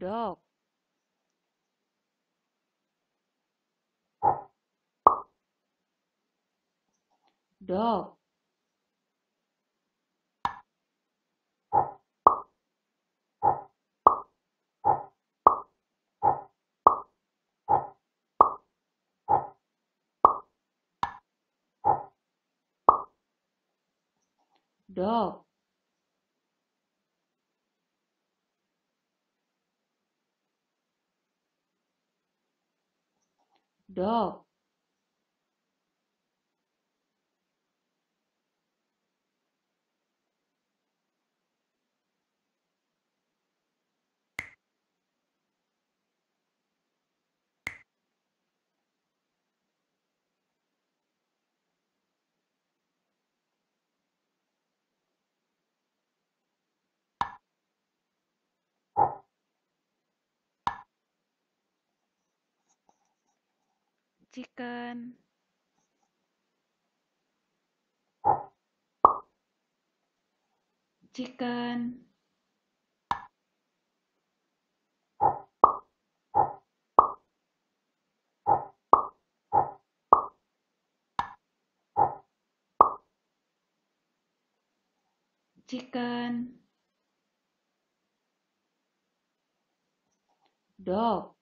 dog. Dog. Dog dog chicken chicken chicken dog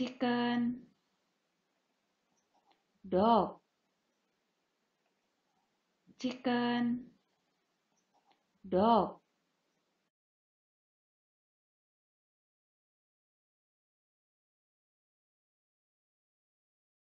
chicken dog chicken dog